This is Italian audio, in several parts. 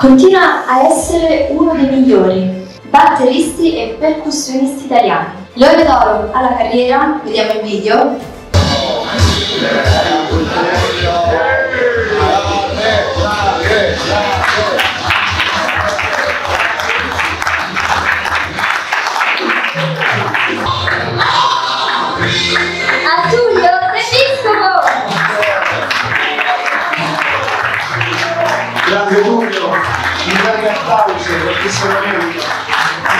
Continua a essere uno dei migliori batteristi e percussionisti italiani. Leone d'oro alla carriera, vediamo il video. Grande Tullio, un grande applauso se lo merita.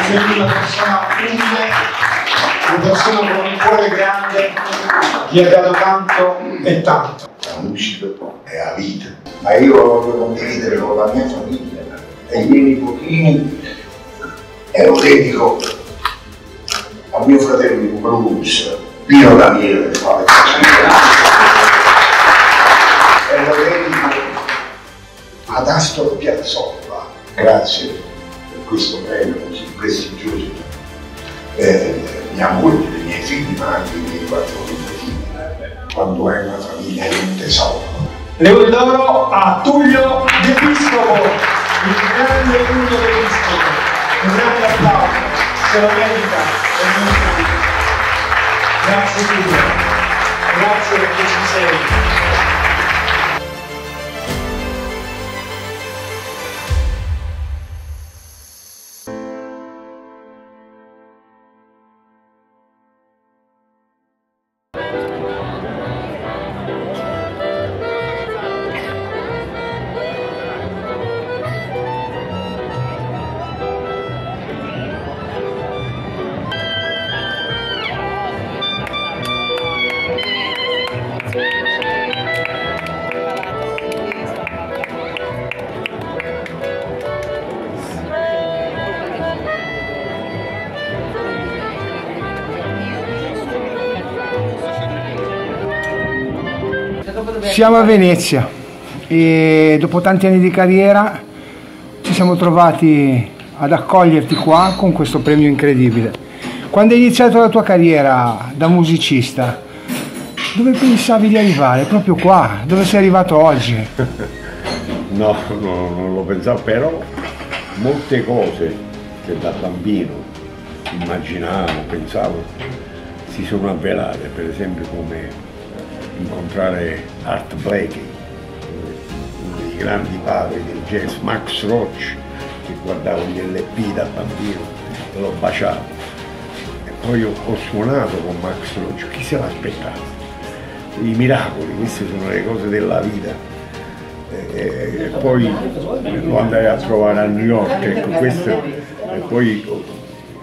Sei una persona umile, una persona con un cuore grande, gli ha dato tanto e tanto. La musica è la vita, ma io la voglio condividere con la mia famiglia e i miei nipotini e lo dedico a mio fratello Bruce, Pino Daniele, che fa le e lo dedico ad Astor Piazzolla. Grazie per questo premio così prestigioso. Eh, mia moglie, i miei figli, ma anche i miei quattro figli. Quando è una famiglia è un tesoro. Leone d'oro a Tullio De Piscopo, il grande Tullio De Piscopo. Un grande applauso, se lo merita. Grazie Tullio, grazie perché ci sei. Siamo a Venezia e dopo tanti anni di carriera ci siamo trovati ad accoglierti qua con questo premio incredibile. Quando hai iniziato la tua carriera da musicista, dove pensavi di arrivare? Proprio qua, dove sei arrivato oggi? No, no, non lo pensavo, però molte cose che da bambino immaginavo, pensavo, si sono avverate, per esempio come incontrare Art Blakey, uno dei grandi padri del jazz, Max Roach, che guardavo gli LP da bambino e lo baciavo. E poi ho, ho suonato con Max Roach, chi se l'aspettava? I miracoli, queste sono le cose della vita. E, e- poi lo andai a trovare a New York, ecco, questo, e poi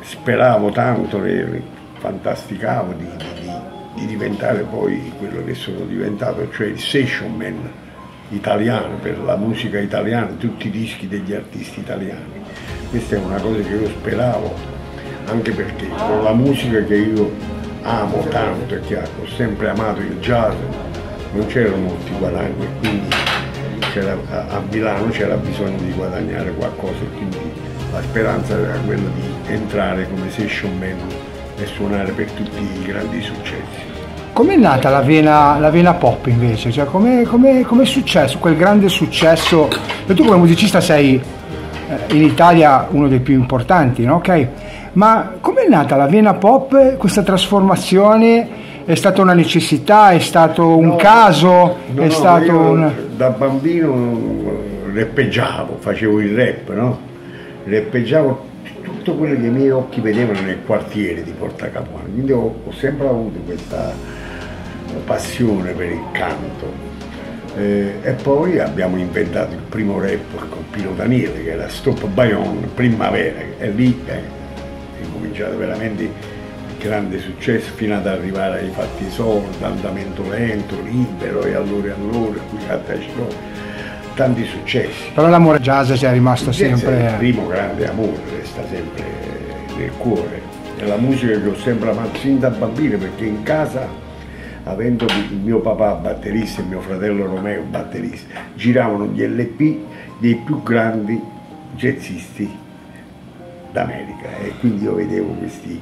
speravo tanto, le- fantasticavo di, di- di diventare poi quello che sono diventato, cioè il session man italiano per la musica italiana, tutti i dischi degli artisti italiani. Questa è una cosa che io speravo, anche perché con la musica che io amo tanto e che ho sempre amato il jazz, non c'erano molti guadagni e quindi a Milano c'era bisogno di guadagnare qualcosa e quindi la speranza era quella di entrare come session man e suonare per tutti i grandi successi. Com'è nata la vena, la vena pop invece? Cioè, com'è, com'è- com'è successo quel grande successo? E tu come musicista sei eh, in Italia uno dei più importanti, no? Ok? Ma com'è nata la vena pop, questa trasformazione? È stata una necessità? È stato un No, caso? no, è no, stato io un... Da bambino eh, rappeggiavo, facevo il rap, no? Rappeggiavo tutto quello che i miei occhi vedevano nel quartiere di Porta Capuano, quindi ho, ho sempre avuto questa passione per il canto. Eh, e poi abbiamo inventato il primo rap con Pino Daniele che era Stop Bayonne, Primavera, e lì eh, è cominciato veramente il grande successo fino ad arrivare ai fatti soldi, andamento lento, libero e allora e allora, qui Cattacino, tanti successi. Però l'amore jazz ci è rimasto jazz è il sempre... primo grande amore, resta sempre nel cuore. È la musica che ho sempre amato sin da bambino perché in casa, avendo il mio papà batterista e mio fratello Romeo batterista, giravano gli LP dei più grandi jazzisti d'America e quindi io vedevo questi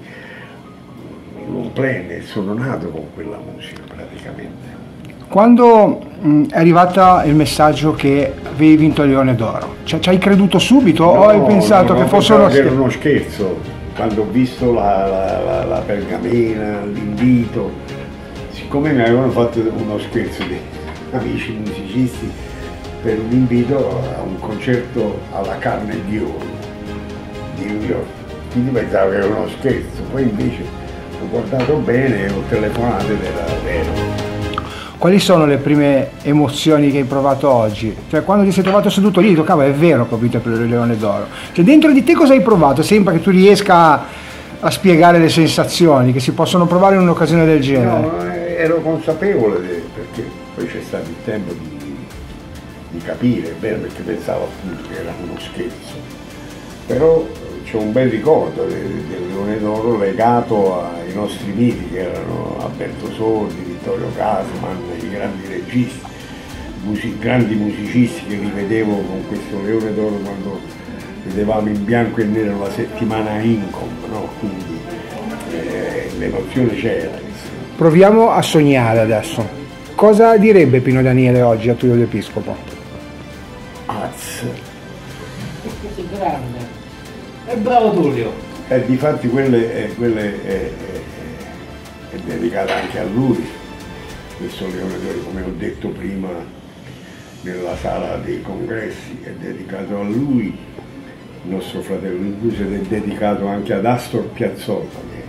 long play e sono nato con quella musica praticamente. Quando mh, è arrivato il messaggio che avevi vinto il Leone d'Oro, cioè, ci hai creduto subito o hai No, pensato no, che no, fosse uno che era scherzo? uno scherzo. Quando ho visto la, la- la- la pergamena, l'invito, siccome mi avevano fatto uno scherzo di amici musicisti per un invito a un concerto alla carne di oro di New York, quindi pensavo che era uno scherzo, poi invece ho guardato bene e ho telefonato ed era vero. Quali sono le prime emozioni che hai provato oggi? Cioè quando ti sei trovato seduto lì, cavolo è vero che ho vinto il Leone d'Oro. Cioè dentro di te cosa hai provato? Sembra che tu riesca a, a spiegare le sensazioni che si possono provare in un'occasione del genere. No, eh, ero consapevole perché poi c'è stato il tempo di, di capire, è vero, perché pensavo appunto che era uno scherzo. Però eh, c'è un bel ricordo de- del Leone d'Oro legato ai nostri miti che erano Alberto Sordi, Vittorio Casman, i grandi registi, musi- grandi musicisti che rivedevo con questo Leone d'Oro quando vedevamo in bianco e nero la settimana Incom, no? quindi eh, l'emozione c'era. insomma. Proviamo a sognare adesso. Cosa direbbe Pino Daniele oggi a Tullio l'Episcopo? Az. Questo è grande. È bravo Tullio. E Eh, difatti quelle, eh, quelle eh, eh, è dedicata anche a lui, questo Leone d'Oro, come ho detto prima, nella sala dei congressi, è dedicato a lui, il nostro fratello incluso, ed è dedicato anche ad Astor Piazzolla, che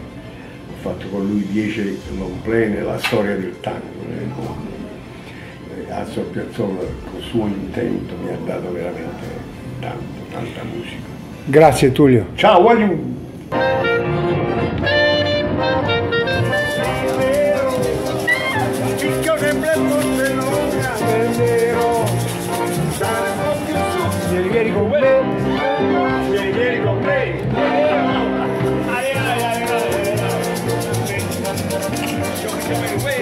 ho fatto con lui dieci long play nella storia del tango mondo. Eh, Astor Piazzolla col suo intento mi ha dato veramente tanto, tanta musica. Grazie Tullio. Ciao, voglio... Thank you.